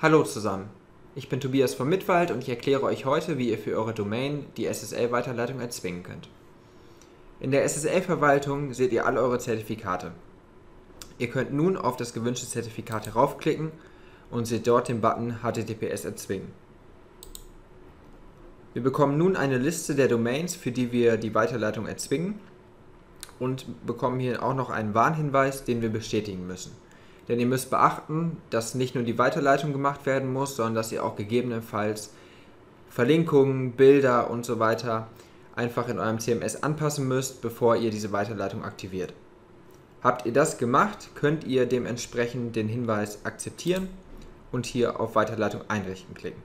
Hallo zusammen, ich bin Tobias von Mitwald und ich erkläre euch heute, wie ihr für eure Domain die SSL-Weiterleitung erzwingen könnt. In der SSL-Verwaltung seht ihr alle eure Zertifikate. Ihr könnt nun auf das gewünschte Zertifikat raufklicken und seht dort den Button HTTPS erzwingen. Wir bekommen nun eine Liste der Domains, für die wir die Weiterleitung erzwingen und bekommen hier auch noch einen Warnhinweis, den wir bestätigen müssen. Denn ihr müsst beachten, dass nicht nur die Weiterleitung gemacht werden muss, sondern dass ihr auch gegebenenfalls Verlinkungen, Bilder und so weiter einfach in eurem CMS anpassen müsst, bevor ihr diese Weiterleitung aktiviert. Habt ihr das gemacht, könnt ihr dementsprechend den Hinweis akzeptieren und hier auf Weiterleitung einrichten klicken.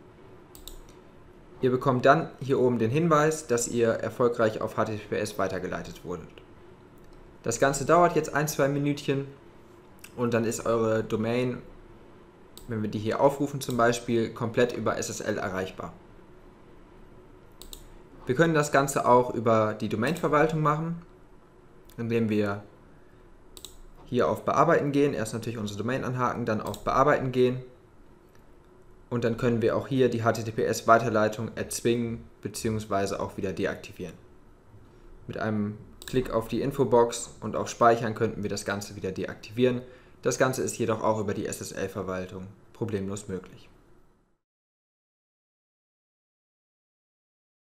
Ihr bekommt dann hier oben den Hinweis, dass ihr erfolgreich auf HTTPS weitergeleitet wurdet. Das Ganze dauert jetzt ein, zwei Minütchen und dann ist eure Domain, wenn wir die hier aufrufen zum Beispiel, komplett über SSL erreichbar. Wir können das Ganze auch über die Domainverwaltung machen, indem wir hier auf Bearbeiten gehen, erst natürlich unsere Domain anhaken, dann auf Bearbeiten gehen und dann können wir auch hier die HTTPS-Weiterleitung erzwingen bzw. auch wieder deaktivieren. Mit einem Klick auf die Infobox und auf Speichern könnten wir das Ganze wieder deaktivieren. Das Ganze ist jedoch auch über die SSL-Verwaltung problemlos möglich.